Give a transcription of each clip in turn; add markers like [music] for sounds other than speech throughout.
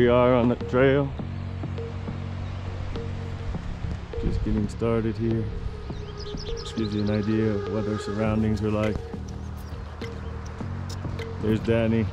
We are on the trail. Just getting started here. Just gives you an idea of what our surroundings are like. There's Danny.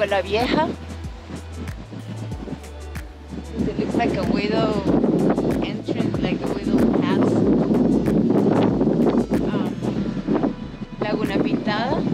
Pico la Vieja. It looks like a widow entrance, like a widow house. Um, Laguna Pintada.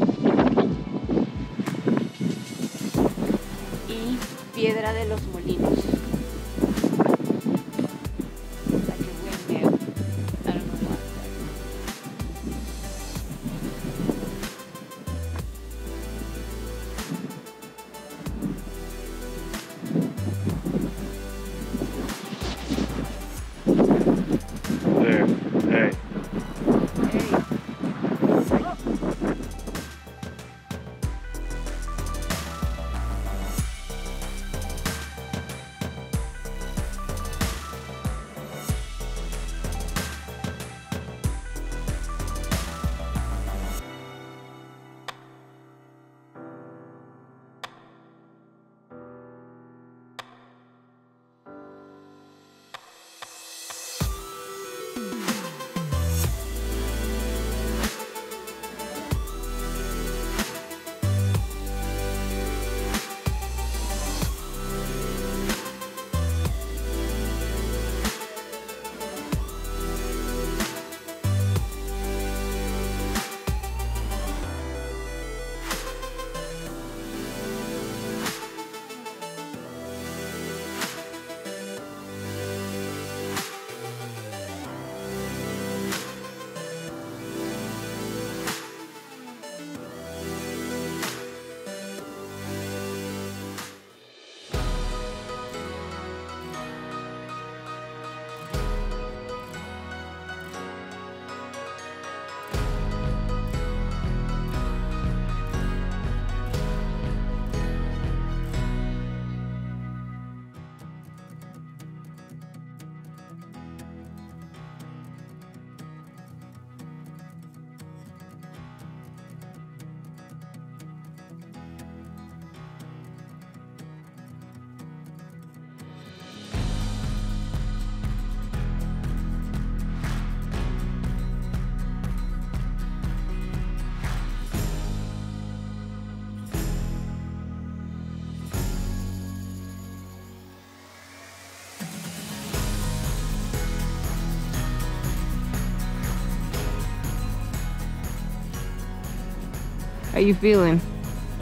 How you feeling?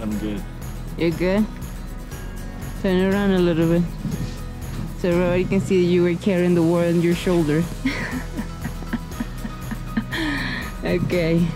I'm good. You're good? Turn around a little bit. So everybody can see that you were carrying the world on your shoulder. [laughs] okay.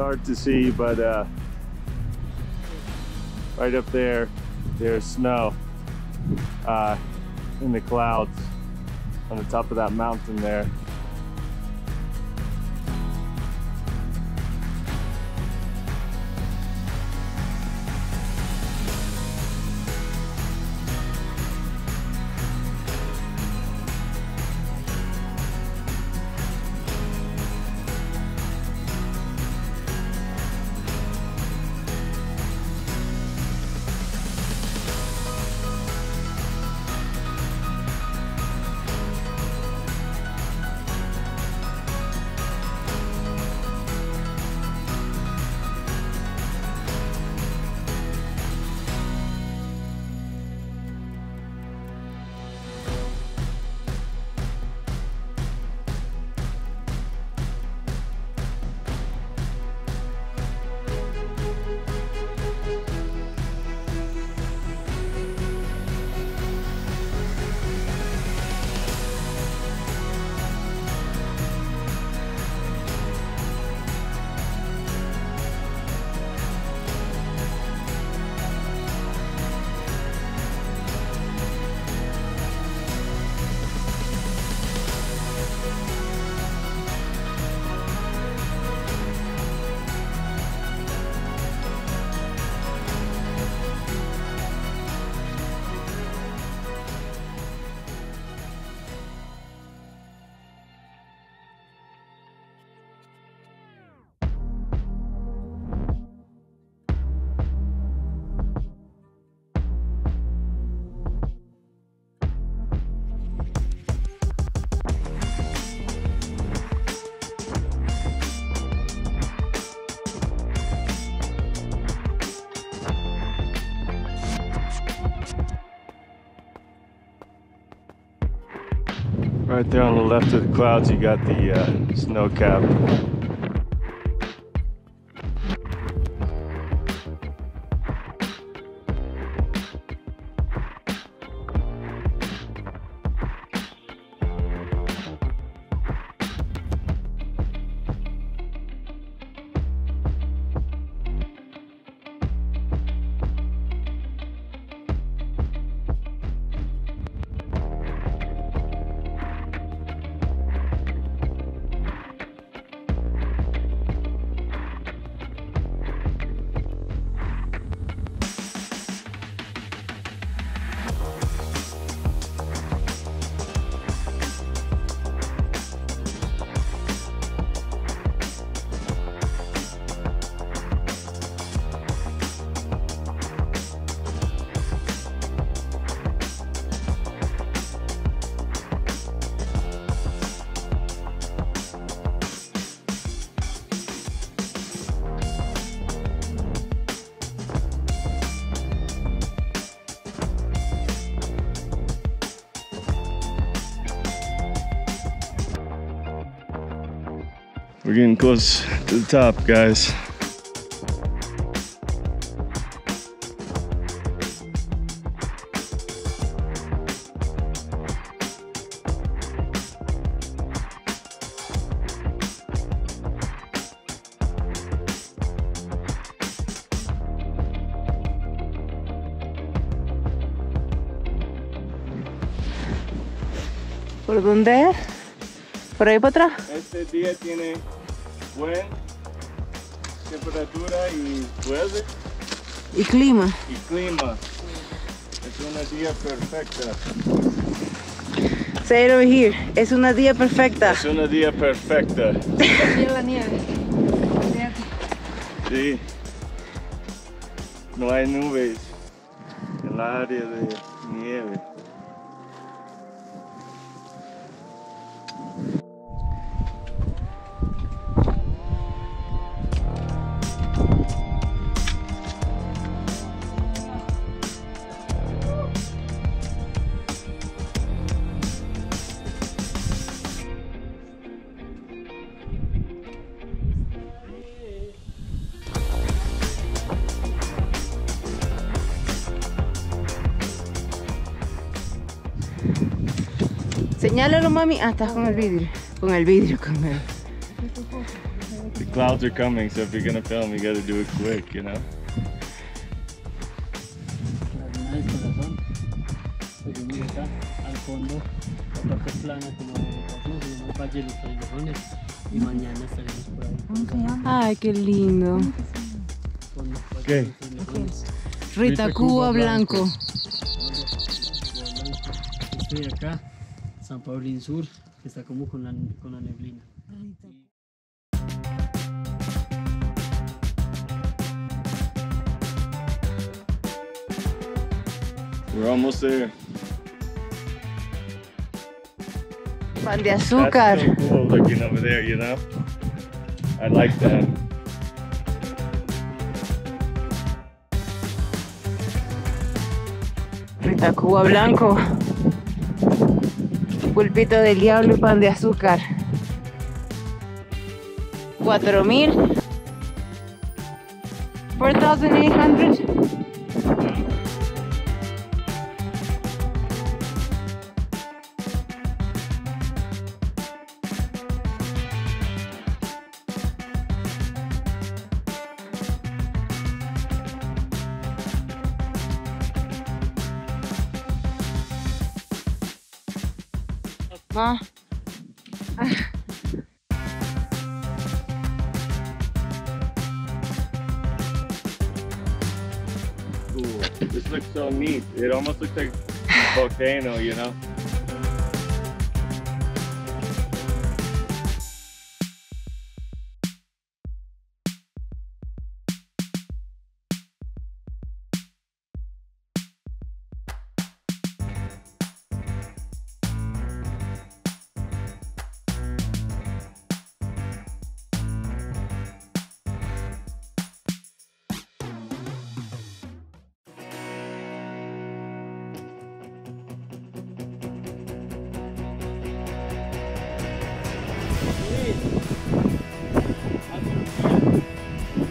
Hard to see, but uh, right up there, there's snow uh, in the clouds on the top of that mountain there. Right there on the left of the clouds, you got the uh, snow cap. We're getting close to the top, guys. ¿Por dónde ¿Por ahí para atrás? Este día tiene buena temperatura y puede Y clima. y clima. Es una día perfecta. Say it over here. Es una día perfecta. Es una día perfecta. La nieve. Sí. No hay nubes en la área de nieve. Señálalo, mami. Ah, estás con el vidrio. Con el vidrio, con el. The clouds are coming, so if you're gonna film, you gotta do it quick, you know? Terminal corazón. Pero mira acá, al fondo, la parte plana como de se llama el Valle de los Callejones. Y mañana estaremos por ahí. Ay, qué lindo. ¿Qué? Rita Cuba Blanco. Estoy acá, San Paulín Sur, que está como con la, con la neblina. We're almost there. Pan de azúcar. That's so cool looking over there, you know? I like that. Rita Cuba Blanco. Pulpito del diablo y pan de azúcar. 4000. 4800. Almost looks like a volcano, you know?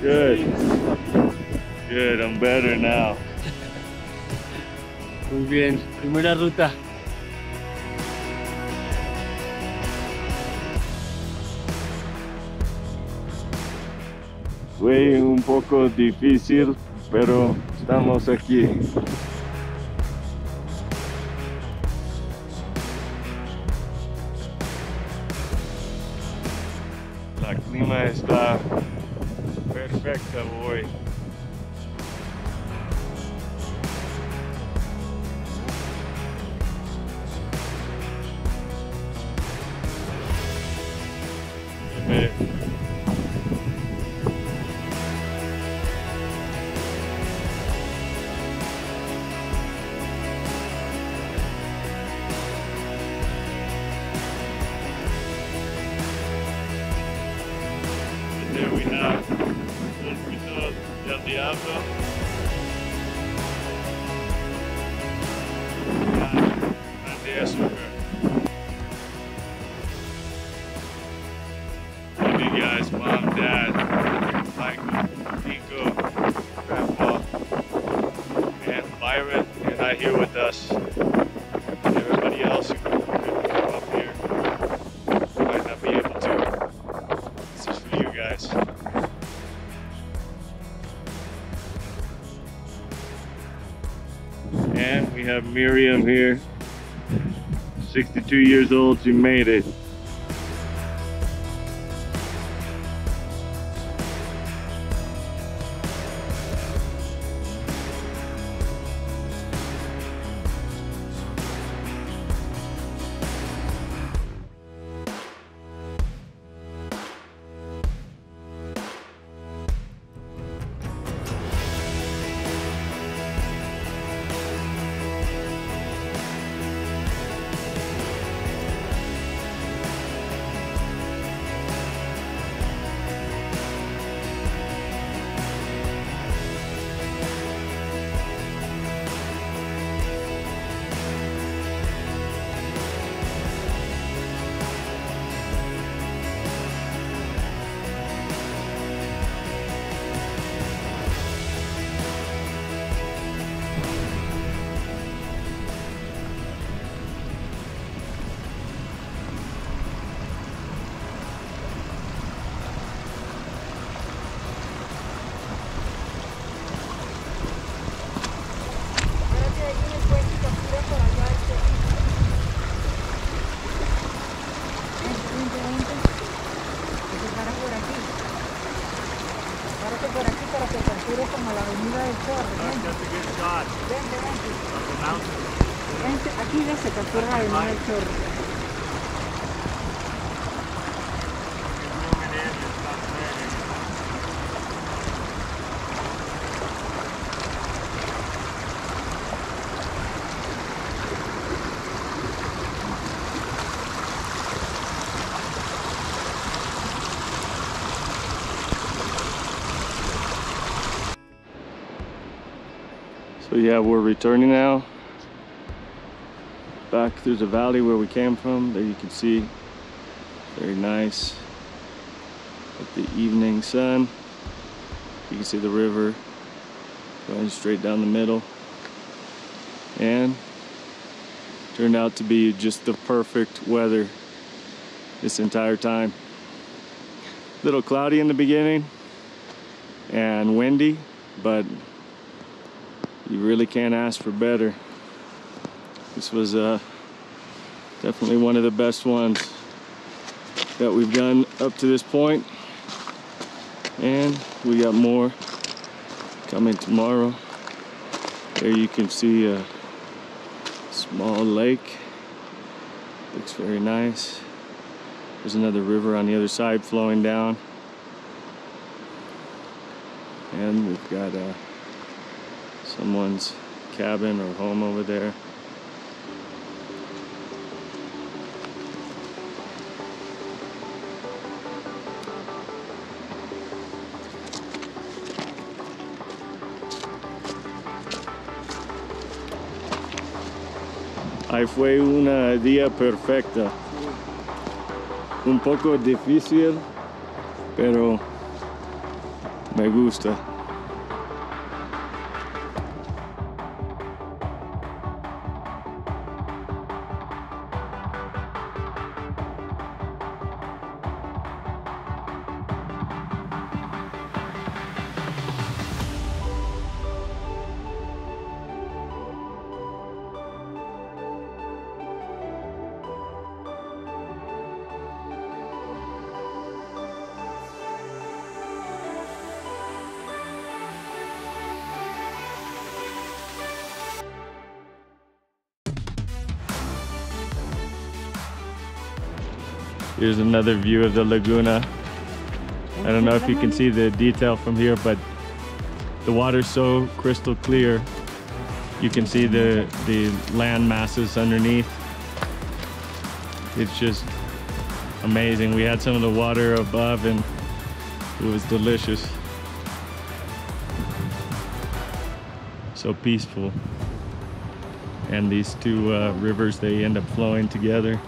Good. Good, I'm better now. Muy bien, primera ruta. Fue un poco difícil, pero estamos aquí. La clima está perfecta hoy. Diablo. And Pan de here. 62 years old, she made it. So yeah, we're returning now. Back through the valley where we came from. There you can see, very nice. With the evening sun. You can see the river going straight down the middle. And turned out to be just the perfect weather this entire time. Little cloudy in the beginning and windy, but you really can't ask for better. This was uh, definitely one of the best ones that we've done up to this point. And we got more coming tomorrow. There you can see a small lake. Looks very nice. There's another river on the other side flowing down. And we've got uh, someone's cabin or home over there. Ahí fue un día perfecta. Un poco difícil, pero me gusta. Here's another view of the Laguna. I don't know if you can see the detail from here, but the water's so crystal clear. You can see the, the land masses underneath. It's just amazing. We had some of the water above and it was delicious. So peaceful. And these two uh, rivers, they end up flowing together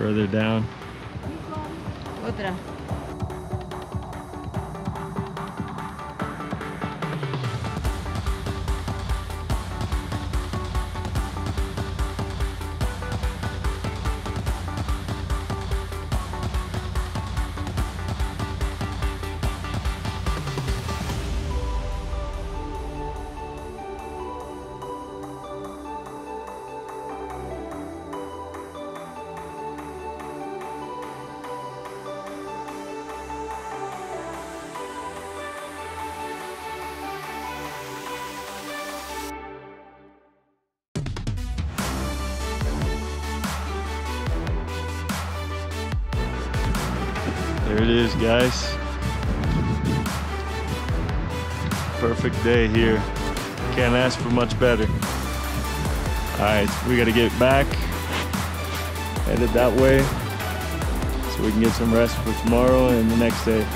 further down. Otra. Is, guys. Perfect day here. Can't ask for much better. All right, we got to get back, headed that way, so we can get some rest for tomorrow and the next day.